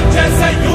noche, Señor.